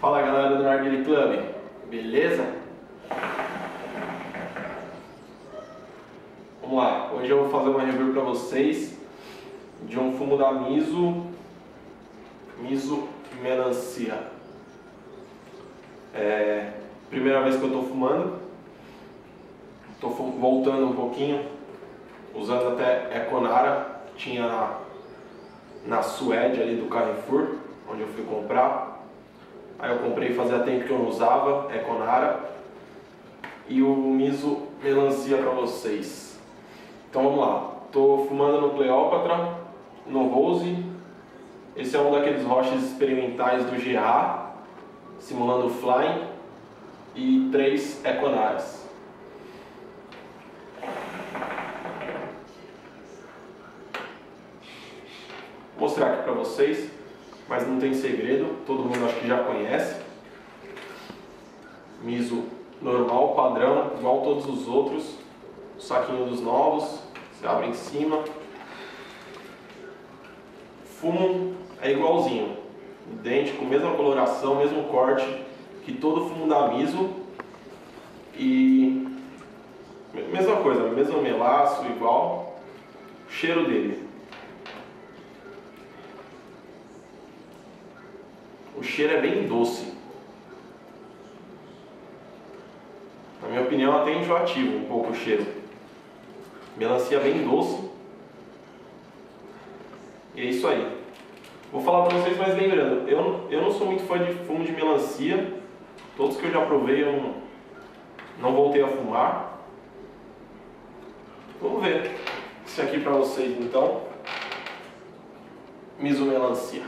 Fala galera do Narguile Club, beleza? Vamos lá, hoje eu vou fazer uma review para vocês de um fumo da Miso, Miso Melancia. É, primeira vez que eu estou fumando, estou voltando um pouquinho, usando até Econara, que tinha na, na ali do Carrefour, onde eu fui comprar. Aí eu comprei fazia tempo que eu não usava, Econara. E o Miso Melancia para vocês. Então vamos lá. Tô fumando no Cleópatra, no Rose. Esse é um daqueles roches experimentais do GA, simulando Flying. E três Econaras. Vou mostrar aqui para vocês mas não tem segredo, todo mundo acho que já conhece. Miso normal, padrão, igual todos os outros. O saquinho dos novos, você abre em cima. Fumo é igualzinho, idêntico, mesma coloração, mesmo corte que todo fumo da Miso. E mesma coisa, mesmo melaço, igual. O cheiro dele o cheiro é bem doce. Na minha opinião, até enjoativo um pouco o cheiro. Melancia bem doce. E é isso aí. Vou falar para vocês, mas lembrando, eu, eu não sou muito fã de fumo de melancia. Todos que eu já provei eu não, não voltei a fumar. Vamos ver isso aqui para vocês então. Miso melancia.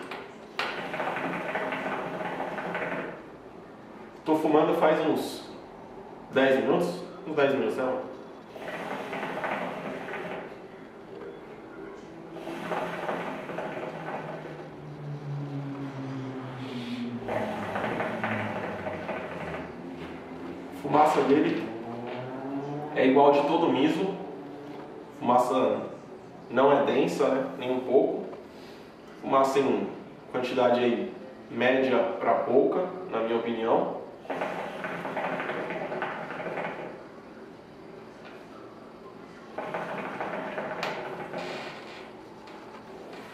Estou fumando faz uns 10 minutos? Uns 10 minutos, não? Fumaça dele é igual de todo miso. Fumaça não é densa, né? nem um pouco. Fumaça em quantidade aí média para pouca, na minha opinião.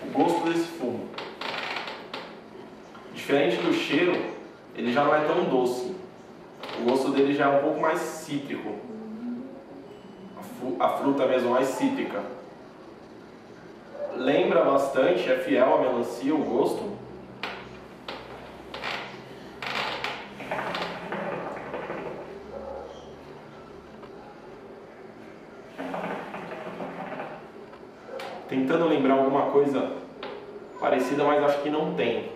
O gosto desse fumo. Diferente do cheiro, ele já não é tão doce. O gosto dele já é um pouco mais cítrico. A fruta mesmo mais cítrica. Lembra bastante, é fiel à melancia o gosto, tentando lembrar alguma coisa parecida, mas acho que não tem.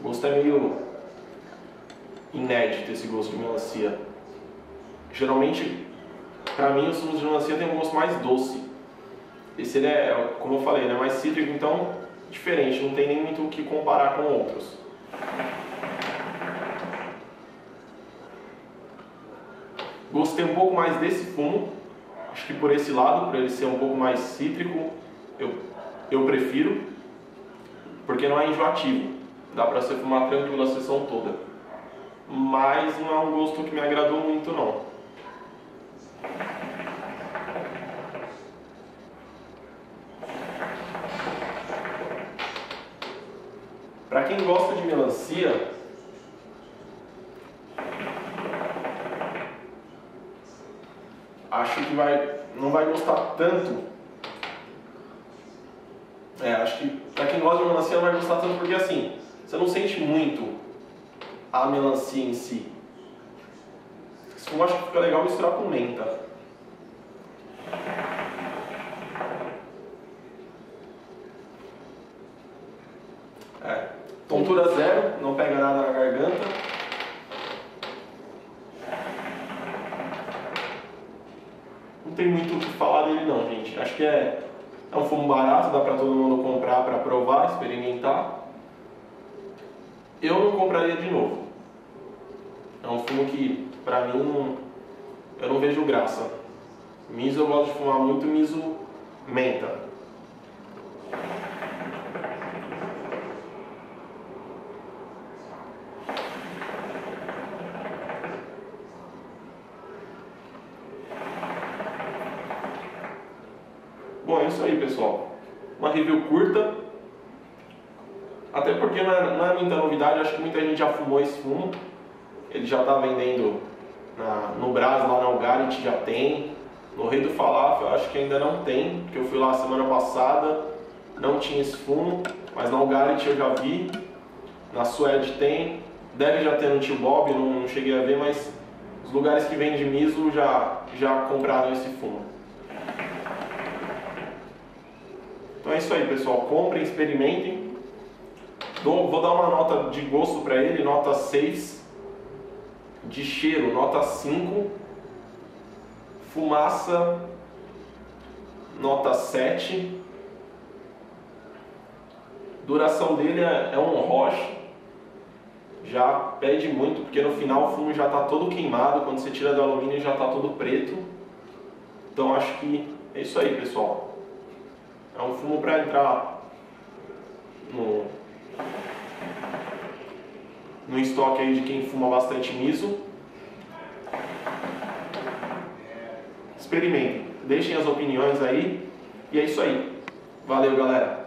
O gosto é meio inédito esse gosto de melancia. Geralmente, para mim, os sumos de melancia tem um gosto mais doce. Esse ele é, como eu falei, ele é mais cítrico, então diferente, não tem nem muito o que comparar com outros. Gostei um pouco mais desse fumo, acho que por esse lado, por ele ser um pouco mais cítrico, eu, eu prefiro, porque não é enjoativo. Dá pra você fumar tranquilo a sessão toda. Mas não é um gosto que me agradou muito não. Para quem gosta de melancia, acho que vai, não vai gostar tanto é, acho que para quem gosta de melancia não vai gostar tanto porque assim, você não sente muito a melancia em si. Eu acho que fica legal misturar com menta. É, tontura zero, não pega nada na garganta. Não tem muito o que falar dele não, gente. Acho que é é um fumo barato, dá para todo mundo comprar para provar, experimentar eu não compraria de novo. É um fumo que, pra mim, não, eu não vejo graça. Miso eu gosto de fumar muito, miso menta. Bom, é isso aí, pessoal. Uma review curta, até porque não é, não é muita novidade, acho que muita gente já fumou esse fumo. Ele já está vendendo na, no Brás, lá na Algarit já tem. No Rei do Falafel acho que ainda não tem, porque eu fui lá semana passada, não tinha esse fumo, mas na Algarit eu já vi. Na Suede tem, deve já ter no Tio Bob, não, não cheguei a ver, mas os lugares que vendem miso já, já compraram esse fumo. Então é isso aí, pessoal. Comprem, experimentem. Dou, vou dar uma nota de gosto para ele, nota 6. De cheiro, nota 5. Fumaça, nota 7. Duração dele é, é um roche. Já pede muito, porque no final o fumo já está todo queimado. Quando você tira do alumínio já está todo preto. Então acho que é isso aí, pessoal. É um fumo para entrar no, no estoque aí de quem fuma bastante miso. Experimentem, deixem as opiniões aí. E é isso aí. Valeu, galera.